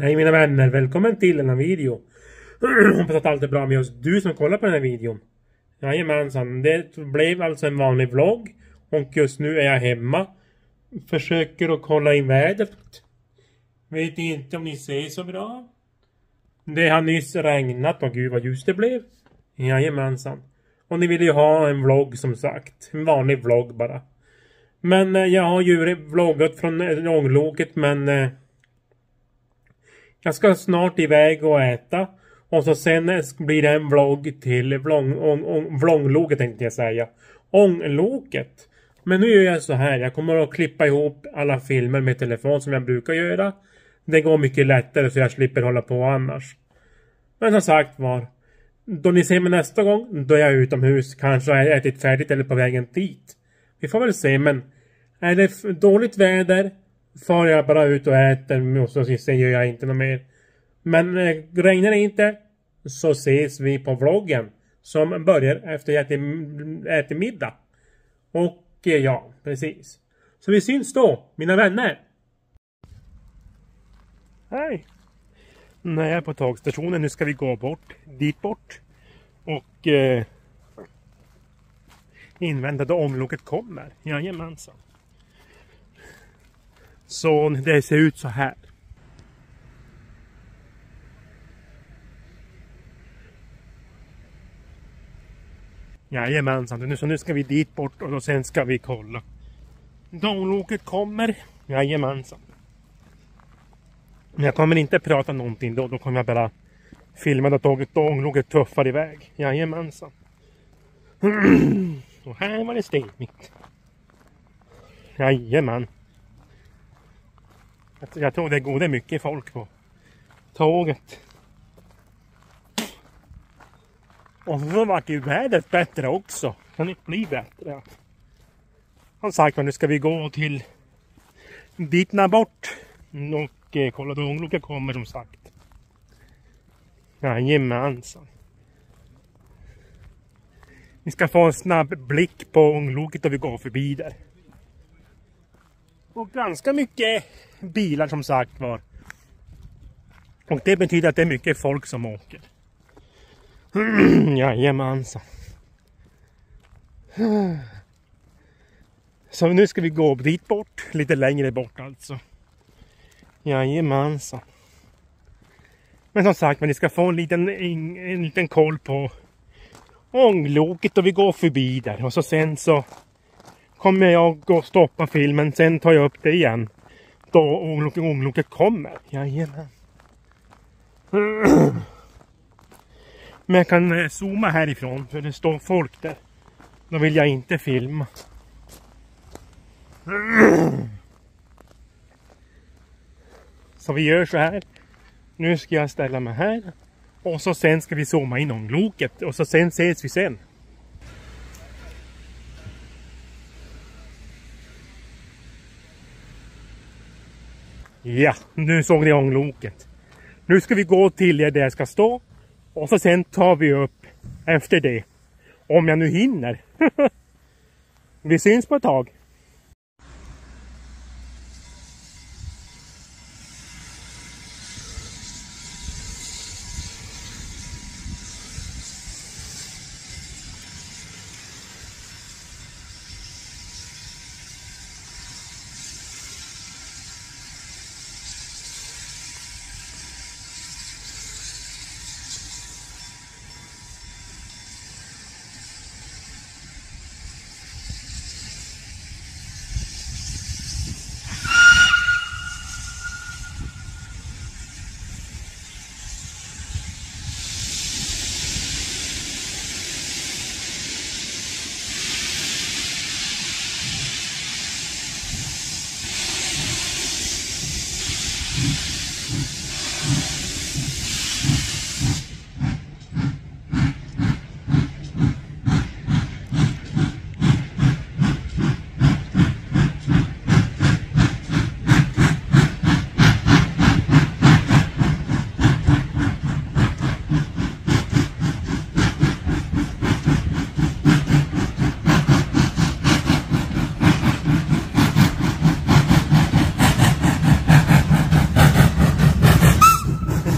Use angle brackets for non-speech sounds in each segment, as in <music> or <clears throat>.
Hej mina vänner, välkommen till denna video. <clears throat> Hoppas att allt är bra med just du som kollar på den här videon. Jajamensan, det blev alltså en vanlig vlogg. Och just nu är jag hemma. Försöker att kolla in vädret. Vet inte om ni ser så bra. Det har nyss regnat och gud vad ljust det blev. Jajamensan. Och ni vill ju ha en vlogg som sagt. En vanlig vlogg bara. Men eh, jag har ju vloggat från Långloket ångloket men eh, jag ska snart iväg och äta. Och så sen blir det en vlogg till vlångloket tänkte jag säga. Ångloket. Men nu gör jag så här. Jag kommer att klippa ihop alla filmer med telefon som jag brukar göra. Det går mycket lättare så jag slipper hålla på annars. Men som sagt var. Då ni ser mig nästa gång, då är jag utomhus. Kanske har jag ätit färdigt eller på vägen dit. Vi får väl se men är det dåligt väder far jag bara ut och äter och sen gör jag inte något mer. Men eh, regnar det inte så ses vi på vloggen som börjar efter jag ätit, ätit middag. Och eh, ja, precis. Så vi syns då, mina vänner. Hej! Nu är jag på tågstationen. Nu ska vi gå bort, dit bort. Och eh, invänta då omloket kommer. Jajamensan. Så det ser ut så här. Jajamensan, så nu ska vi dit bort och sen ska vi kolla. Dångloket kommer. Jajamensan. Men jag kommer inte prata någonting då, då kommer jag bara filma då tåget dångloket tuffar iväg. Jajamensan. <clears throat> och här var det stenigt. Jajamän. Alltså, jag tror det går det mycket folk på tåget. Och så vart ju vädret bättre också. Kan det bli bättre? Han sagt nu ska vi gå till Bitna bort. Och eh, kolla då ångloket kommer som sagt. Jajamensan. Vi ska få en snabb blick på ångloket då vi går förbi där. Och ganska mycket bilar som sagt var. Och det betyder att det är mycket folk som åker. <clears throat> Jajamensan. Så nu ska vi gå dit bort, lite längre bort alltså. Jajamensan. Men som sagt, men ni ska få en liten, en, en liten koll på ångloket och vi går förbi där och så sen så kommer jag gå och stoppa filmen. Sen tar jag upp det igen. Då ångloket kommer. Jajamän. Men jag kan eh, zooma härifrån för det står folk där. Då vill jag inte filma. Så vi gör så här. Nu ska jag ställa mig här. Och så sen ska vi zooma in ångloket. Och så sen ses vi sen. Ja, nu såg ni ångloket. Nu ska vi gå till där jag ska stå. Och så sen tar vi upp efter det. Om jag nu hinner. <laughs> vi syns på ett tag.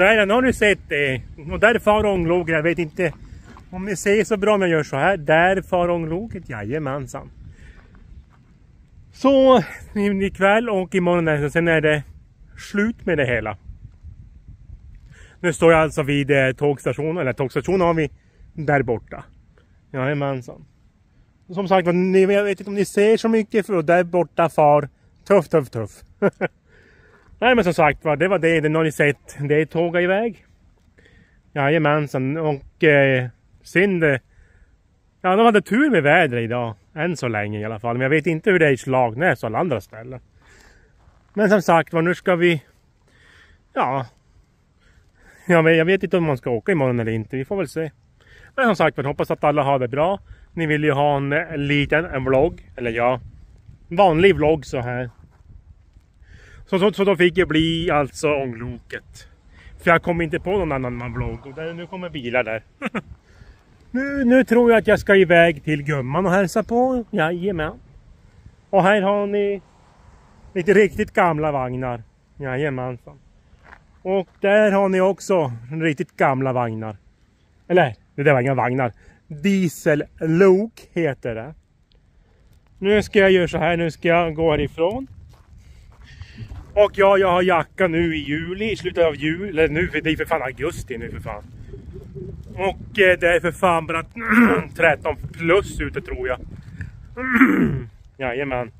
där, nu har du sett det. Och där far ångloget. Jag vet inte om ni ser så bra om jag gör så här. Där far ångloget. Jajamensan. Så ikväll och imorgon sen är det slut med det hela. Nu står jag alltså vid eh, tågstationen, eller tågstationen har vi där borta. Jajamensan. Som sagt jag vet inte om ni ser så mycket för där borta far tuff, tuff, tuff. <laughs> Nej men som sagt var, det var det. Det har ni sett. Det är tåga iväg. Jajamensan. Och eh, synd. Eh, ja, de hade tur med vädret idag. Än så länge i alla fall. Men jag vet inte hur det är i Slagnäs och alla andra ställen. Men som sagt var, nu ska vi... Ja. Jag vet, jag vet inte om man ska åka imorgon eller inte. Vi får väl se. Men som sagt jag hoppas att alla har det bra. Ni vill ju ha en, en liten en vlogg. Eller ja, vanlig vlogg så här. Så, så, så då fick det bli alltså ångloket. För jag kom inte på någon annan vlogg. Och där, nu kommer bilar där. <laughs> nu, nu tror jag att jag ska iväg till gumman och hälsa på. Jajamän. Och här har ni lite riktigt gamla vagnar. Jajamensan. Och där har ni också riktigt gamla vagnar. Eller, det där var inga vagnar. Diesellok heter det. Nu ska jag göra så här, nu ska jag gå härifrån. Och ja, jag har jacka nu i juli, i slutet av juli, eller nu, för det är för fan augusti nu för fan. Och eh, det är för fan bara <clears throat> 13 plus ute tror jag. <clears throat> Jajamän.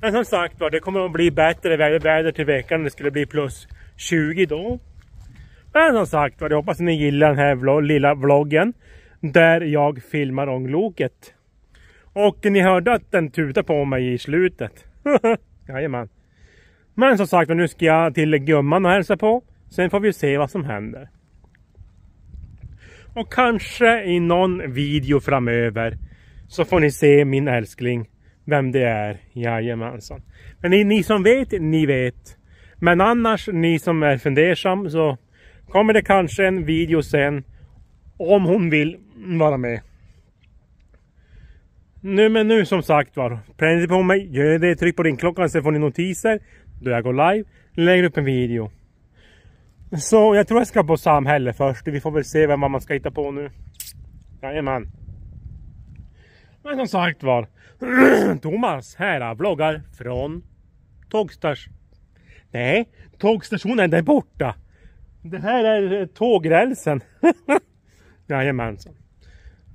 Men som sagt var, det kommer att bli bättre väder till veckan. Det skulle bli plus 20 då. Men som sagt var, jag hoppas att ni gillar den här vlog lilla vloggen. Där jag filmar ångloket. Och ni hörde att den tutade på mig i slutet. <laughs> Jajamän. Men som sagt nu ska jag till gumman och hälsa på. Sen får vi se vad som händer. Och kanske i någon video framöver så får ni se min älskling. Vem det är. Jajamensan. Men ni, ni som vet, ni vet. Men annars, ni som är fundersam så kommer det kanske en video sen. Om hon vill vara med. Nu men nu som sagt var. Prenumerera på mig, gör det, tryck på ringklockan så får ni notiser då jag går live, lägger upp en video. Så jag tror jag ska på samhälle först. Vi får väl se vad man ska hitta på nu. Jajamän. Men som sagt var. <clears throat> Thomas här äh, vloggar från tågstationen. Nej, tågstationen där borta. Det här är eh, tågrälsen. <laughs> Jajamensan.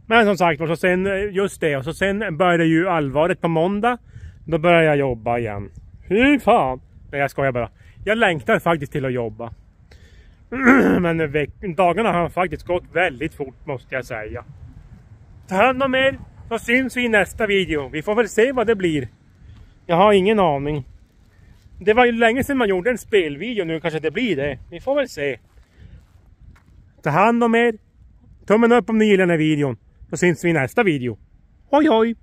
Men som sagt var, så sen eh, just det och så sen började ju allvaret på måndag. Då började jag jobba igen. Fy fan! Nej jag skojar bara. Jag längtar faktiskt till att jobba. <clears throat> Men dagarna har faktiskt gått väldigt fort måste jag säga. Ta hand om er så syns vi i nästa video. Vi får väl se vad det blir. Jag har ingen aning. Det var ju länge sedan man gjorde en spelvideo nu kanske det blir det. Vi får väl se. Ta hand om er. Tummen upp om ni gillar den här videon. Så syns vi i nästa video. Hoj hoj!